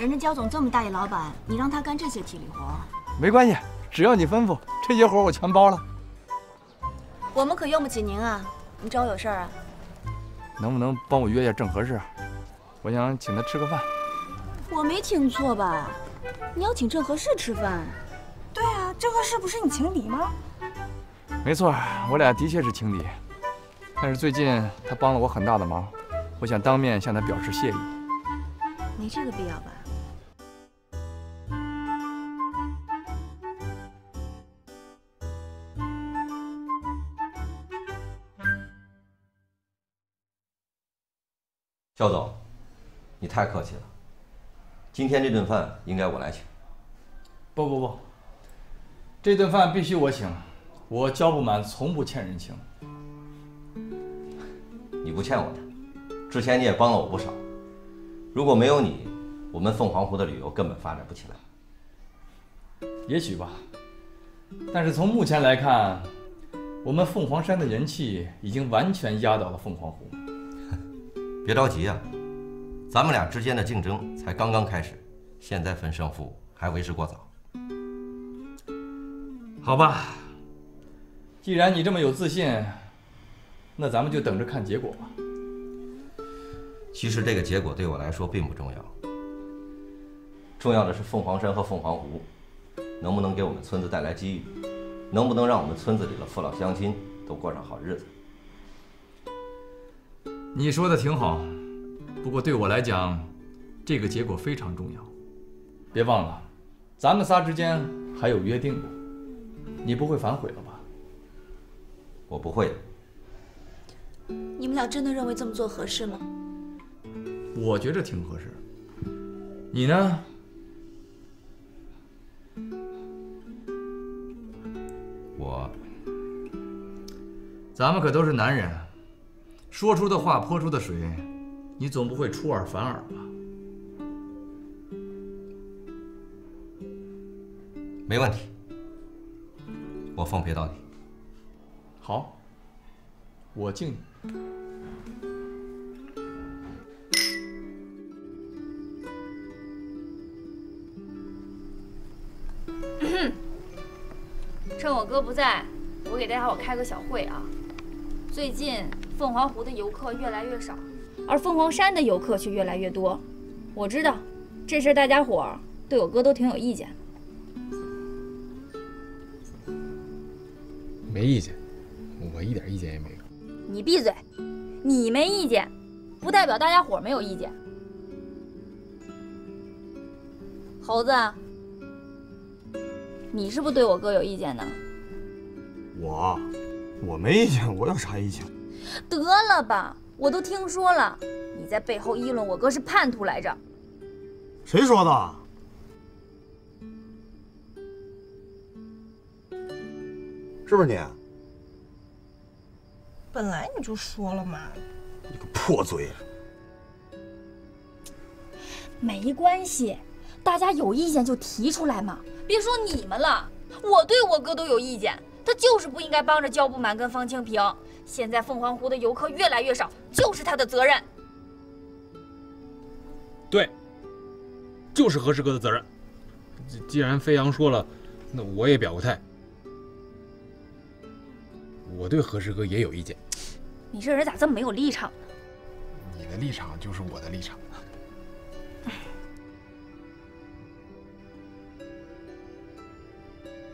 人家焦总这么大一老板，你让他干这些体力活，没关系，只要你吩咐，这些活我全包了。我们可用不起您啊！你找我有事儿啊？能不能帮我约下郑和氏？我想请他吃个饭。我没听错吧？你要请郑和氏吃饭？对啊，郑和氏不是你情敌吗？没错，我俩的确是情敌。但是最近他帮了我很大的忙，我想当面向他表示谢意。没这个必要吧？肖总，你太客气了。今天这顿饭应该我来请。不不不，这顿饭必须我请。我交不满，从不欠人情。你不欠我的，之前你也帮了我不少。如果没有你，我们凤凰湖的旅游根本发展不起来。也许吧，但是从目前来看，我们凤凰山的人气已经完全压倒了凤凰湖。别着急啊，咱们俩之间的竞争才刚刚开始，现在分胜负还为时过早。好吧。既然你这么有自信，那咱们就等着看结果吧。其实这个结果对我来说并不重要，重要的是凤凰山和凤凰湖能不能给我们村子带来机遇，能不能让我们村子里的父老乡亲都过上好日子。你说的挺好，不过对我来讲，这个结果非常重要。别忘了，咱们仨之间还有约定呢，你不会反悔了吧？我不会。你们俩真的认为这么做合适吗？我觉着挺合适。你呢？我。咱们可都是男人，说出的话泼出的水，你总不会出尔反尔吧？没问题，我奉陪到底。好，我敬你。趁我哥不在，我给大家伙开个小会啊。最近凤凰湖的游客越来越少，而凤凰山的游客却越来越多。我知道这事，大家伙儿对我哥都挺有意见。没意见。我一点意见也没有。你闭嘴！你没意见，不代表大家伙没有意见。猴子，你是不是对我哥有意见呢？我，我没意见，我有啥意见？得了吧，我都听说了，你在背后议论我哥是叛徒来着。谁说的？是不是你？本来你就说了嘛！你个破嘴！没关系，大家有意见就提出来嘛。别说你们了，我对我哥都有意见。他就是不应该帮着焦不满跟方清平。现在凤凰湖的游客越来越少，就是他的责任。对，就是何师哥的责任。既然飞扬说了，那我也表个态。我对何师哥也有意见。你这人咋这么没有立场呢？你的立场就是我的立场。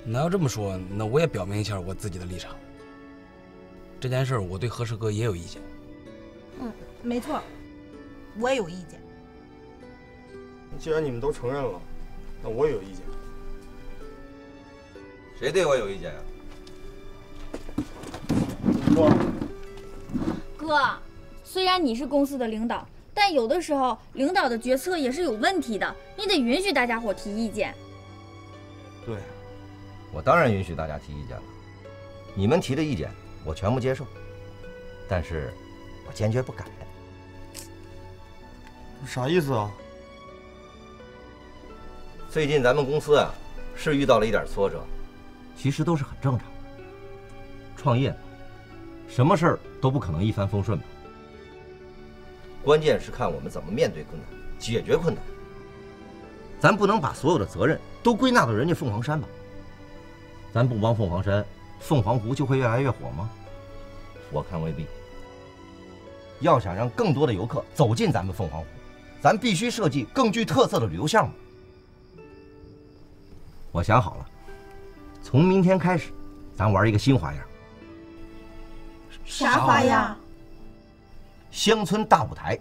那要这么说，那我也表明一下我自己的立场。这件事我对何师哥也有意见。嗯，没错，我也有意见。既然你们都承认了，那我也有意见。谁对我有意见啊？哥，哥，虽然你是公司的领导，但有的时候领导的决策也是有问题的，你得允许大家伙提意见。对，我当然允许大家提意见了。你们提的意见我全部接受，但是我坚决不改。啥意思啊？最近咱们公司啊，是遇到了一点挫折，其实都是很正常的。创业嘛。什么事儿都不可能一帆风顺吧？关键是看我们怎么面对困难，解决困难。咱不能把所有的责任都归纳到人家凤凰山吧？咱不帮凤凰山，凤凰湖就会越来越火吗？我看未必。要想让更多的游客走进咱们凤凰湖，咱必须设计更具特色的旅游项目。我想好了，从明天开始，咱玩一个新花样——啥花样？乡村大舞台。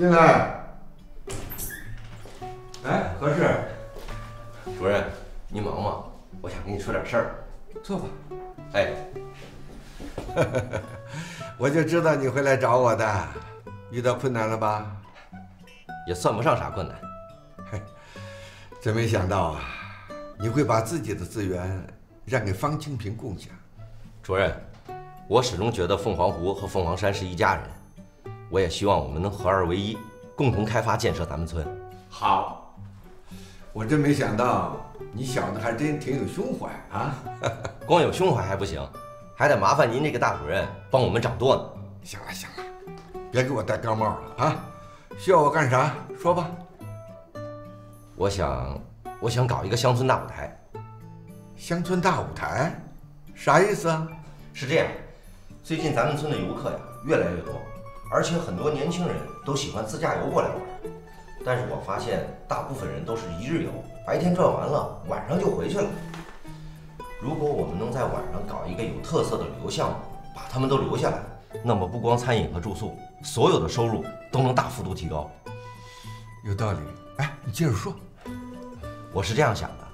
进来。哎，何事？主任，你忙吗？我想跟你说点事儿。坐吧。哎，我就知道你会来找我的。遇到困难了吧？也算不上啥困难。嘿，真没想到啊，你会把自己的资源让给方清平共享。主任，我始终觉得凤凰湖和凤凰山是一家人，我也希望我们能合二为一，共同开发建设咱们村。好，我真没想到你小子还真挺有胸怀啊！光有胸怀还不行，还得麻烦您这个大主任帮我们掌舵呢。行了行了，别给我戴高帽了啊！需要我干啥？说吧。我想，我想搞一个乡村大舞台。乡村大舞台，啥意思啊？是这样，最近咱们村的游客呀越来越多，而且很多年轻人都喜欢自驾游过来玩。但是我发现大部分人都是一日游，白天转完了，晚上就回去了。如果我们能在晚上搞一个有特色的旅游项目，把他们都留下来，那么不光餐饮和住宿，所有的收入都能大幅度提高。有道理。哎，你接着说。我是这样想的，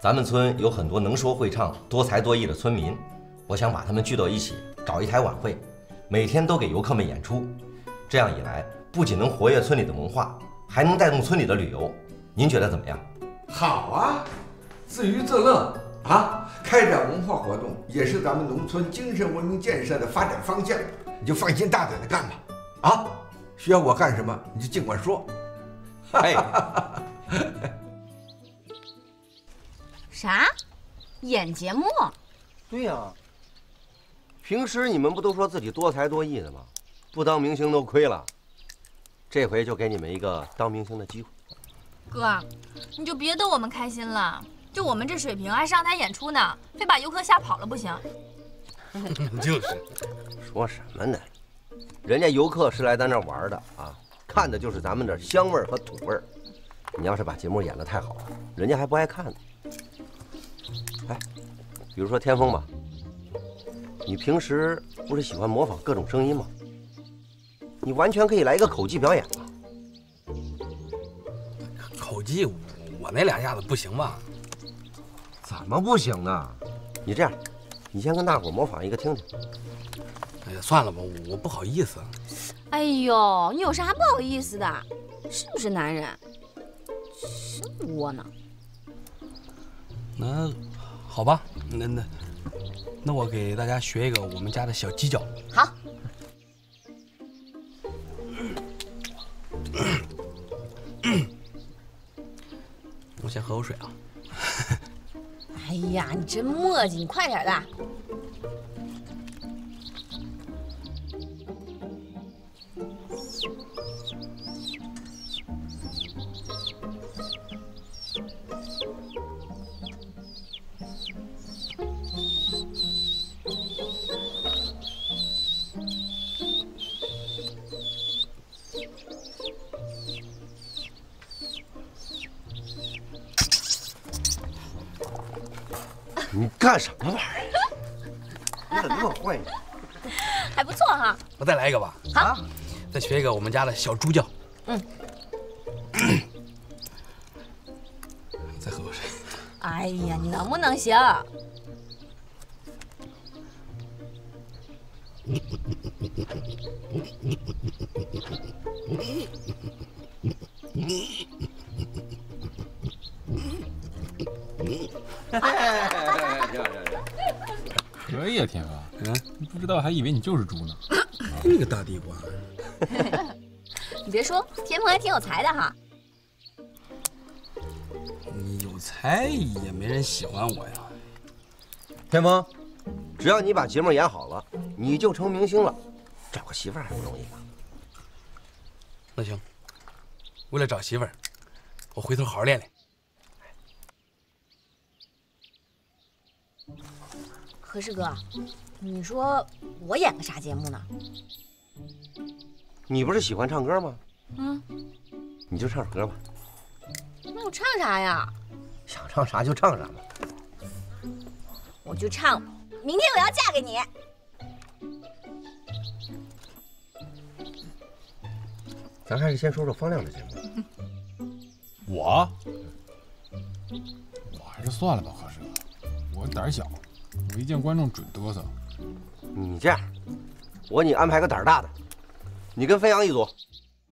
咱们村有很多能说会唱、多才多艺的村民，我想把他们聚到一起，搞一台晚会，每天都给游客们演出。这样一来，不仅能活跃村里的文化，还能带动村里的旅游。您觉得怎么样？好啊，自娱自乐啊，开展文化活动也是咱们农村精神文明建设的发展方向。你就放心大胆的干吧。啊，需要我干什么你就尽管说。哎。啥？演节目？对呀。平时你们不都说自己多才多艺的吗？不当明星都亏了。这回就给你们一个当明星的机会。哥，你就别逗我们开心了。就我们这水平，还上台演出呢，非把游客吓跑了不行。就是。说什么呢？人家游客是来咱这玩的啊，看的就是咱们这香味儿和土味儿。你要是把节目演得太好了，人家还不爱看呢。哎，比如说天风吧，你平时不是喜欢模仿各种声音吗？你完全可以来一个口技表演嘛。口技，我那两下子不行吧？怎么不行呢？你这样，你先跟大伙模仿一个听听。哎呀，算了吧，我不好意思。哎呦，你有啥不好意思的？是不是男人？真窝囊。那好吧，那那那我给大家学一个我们家的小鸡叫。好。我先喝口水啊。哎呀，你真磨叽，你快点的。你干什么玩意儿？你怎么那么坏呢？还不错哈。我再来一个吧。好。再学一个我们家的小猪叫。嗯。再喝口水。哎呀，你能不能行？天发，嗯，不知道还以为你就是猪呢。这个大地瓜。你别说，天鹏还挺有才的哈。你有才也没人喜欢我呀。天鹏，只要你把节目演好了，你就成明星了，找个媳妇儿还不容易吗？那行，为了找媳妇儿，我回头好好练练。和氏哥，你说我演个啥节目呢？你不是喜欢唱歌吗？嗯，你就唱首歌吧，那我唱啥呀？想唱啥就唱啥吧。我就唱《明天我要嫁给你》。咱还是先说说方亮的节目。我，我还是算了吧，和氏哥，我胆小，我一见观众准哆嗦。你这样，我给你安排个胆儿大的，你跟飞扬一组，